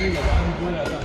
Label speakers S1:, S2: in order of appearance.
S1: 这个安徽的